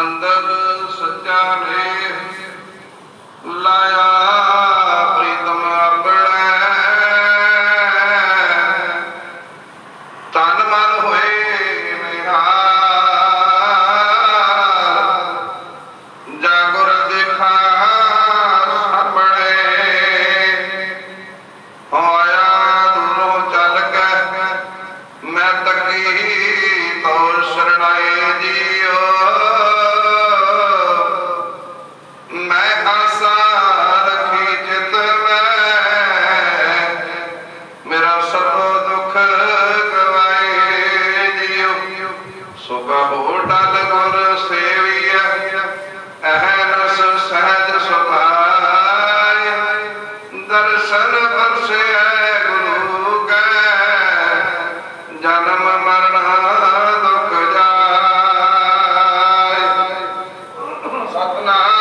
ਅੰਦਰ ਸੱਚਾ ਨੇ ਲਾਇਆ ਦਰਸ਼ਨ ਪਰਸਿਆ ਗੁਰੂ ਕੈ। ਜਨਮ ਮਰਨ ਦੁਖ ਜਾਏ। ਸਤਨਾਮ।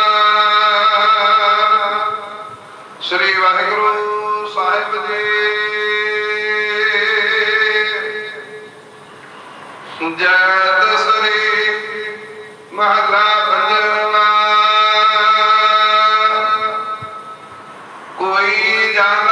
ਸ੍ਰੀ ਵਾਹਿਗੁਰੂ ਸਾਹਿਬ ਜੀ। ਜੈ significa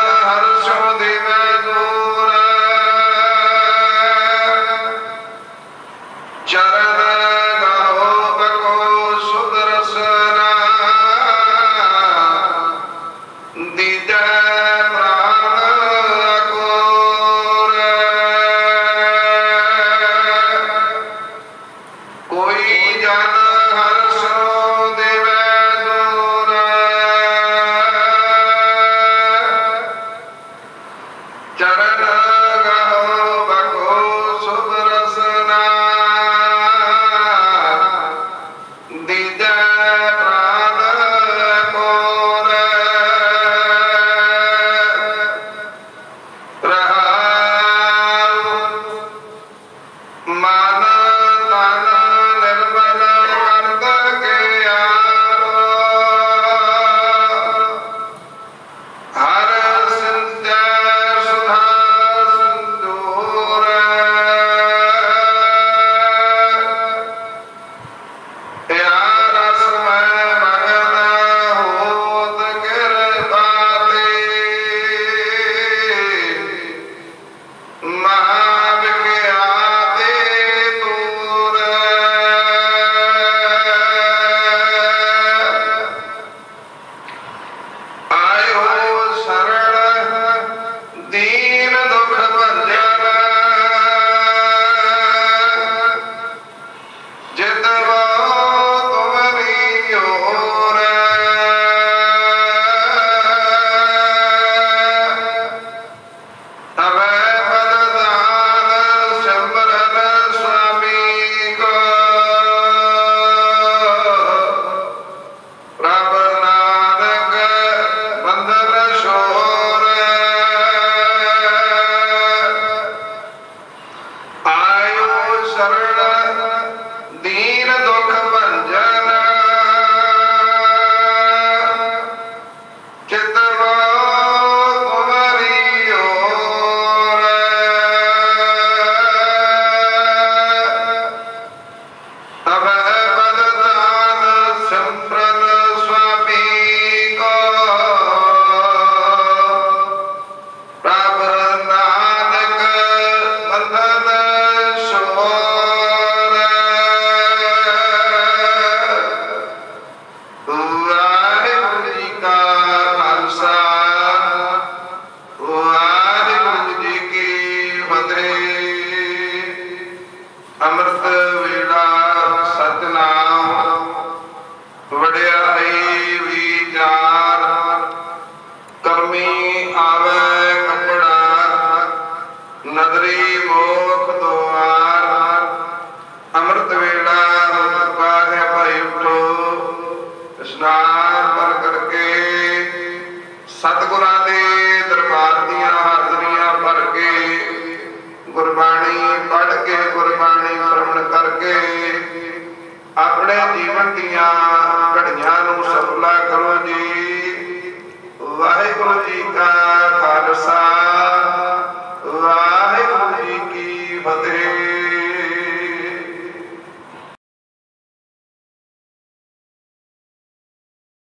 Sarada. ਨਦਰੀ ਮੋਖ ਦੁਆਰ ਅੰਮ੍ਰਿਤ ਵੇਲਾ ਹੁਕਾ ਹੈ ਭਾਈ ਉਠੋ, ਇਸ਼ਨਾਨ ਪਰ ਕਰਕੇ ਸਤਿਗੁਰਾਂ ਦੇ ਦਰਬਾਰ ਦੀਆਂ ਹਾਜ਼ਰੀਆਂ ਭਰ ਕੇ ਗੁਰਬਾਣੀ ਪੜ੍ਹ ਕੇ ਗੁਰਬਾਣੀ ਸ਼ਰਵਣ ਕਰਕੇ ਆਪਣੇ ਜੀਵਨ ਦੀਆਂ ਘੜੀਆਂ ਨੂੰ ਸਫਲਾ ਕਰੋ ਜੀ। ਵਾਹਿਗੁਰੂ ਜੀ ਕਾ ਖਾਲਸਾ।